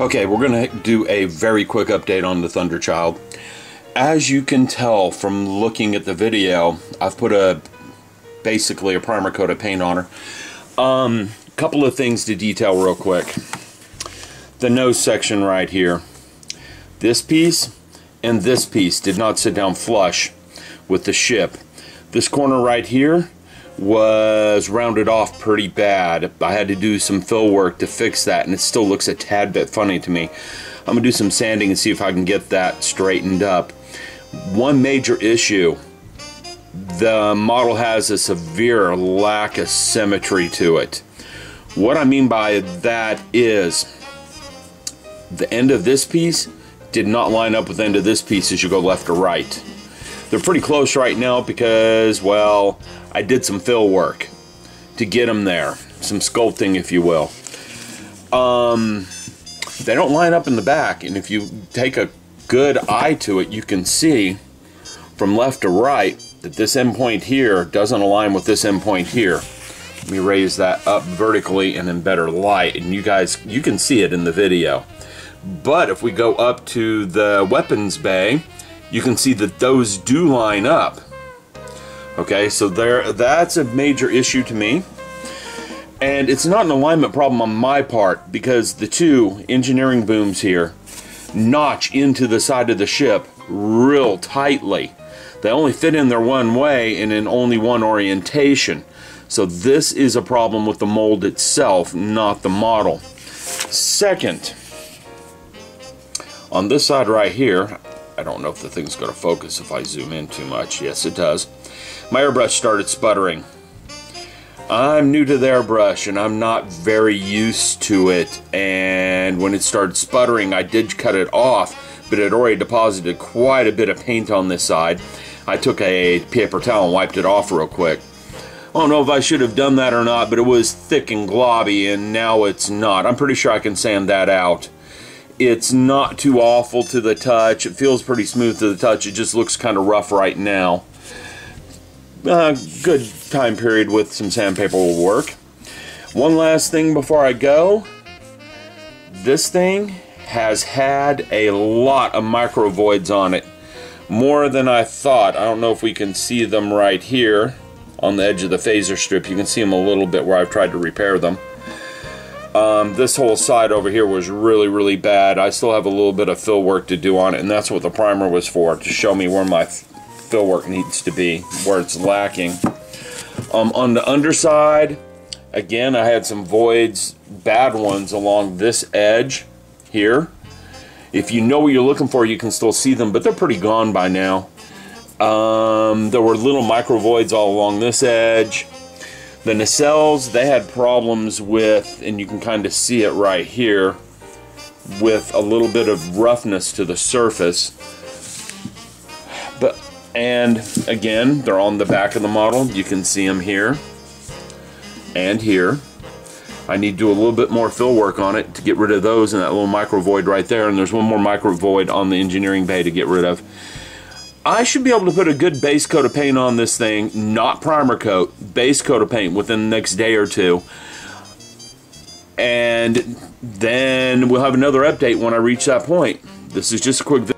Okay, we're going to do a very quick update on the Thunderchild. As you can tell from looking at the video, I've put a basically a primer coat of paint on her. Um, couple of things to detail real quick. The nose section right here. This piece and this piece did not sit down flush with the ship. This corner right here was rounded off pretty bad. I had to do some fill work to fix that and it still looks a tad bit funny to me. I'm gonna do some sanding and see if I can get that straightened up. One major issue, the model has a severe lack of symmetry to it. What I mean by that is the end of this piece did not line up with the end of this piece as you go left or right. They're pretty close right now because, well, I did some fill work to get them there. Some sculpting, if you will. Um, they don't line up in the back, and if you take a good eye to it, you can see from left to right that this endpoint here doesn't align with this endpoint here. Let me raise that up vertically and in better light, and you guys, you can see it in the video. But if we go up to the weapons bay, you can see that those do line up. Okay, so there that's a major issue to me. And it's not an alignment problem on my part because the two engineering booms here notch into the side of the ship real tightly. They only fit in there one way and in only one orientation. So this is a problem with the mold itself, not the model. Second, on this side right here, I don't know if the thing's going to focus if I zoom in too much. Yes, it does. My airbrush started sputtering. I'm new to the airbrush and I'm not very used to it. And when it started sputtering, I did cut it off, but it already deposited quite a bit of paint on this side. I took a paper towel and wiped it off real quick. I don't know if I should have done that or not, but it was thick and globby, and now it's not. I'm pretty sure I can sand that out. It's not too awful to the touch. It feels pretty smooth to the touch. It just looks kind of rough right now. Uh, good time period with some sandpaper will work. One last thing before I go. This thing has had a lot of micro voids on it. More than I thought. I don't know if we can see them right here on the edge of the phaser strip. You can see them a little bit where I've tried to repair them. Um, this whole side over here was really, really bad. I still have a little bit of fill work to do on it, and that's what the primer was for, to show me where my fill work needs to be, where it's lacking. Um, on the underside, again, I had some voids, bad ones along this edge here. If you know what you're looking for, you can still see them, but they're pretty gone by now. Um, there were little micro voids all along this edge. The nacelles, they had problems with, and you can kind of see it right here, with a little bit of roughness to the surface. But And again, they're on the back of the model. You can see them here and here. I need to do a little bit more fill work on it to get rid of those and that little micro void right there. And there's one more micro void on the engineering bay to get rid of. I should be able to put a good base coat of paint on this thing, not primer coat, base coat of paint within the next day or two. And then we'll have another update when I reach that point. This is just a quick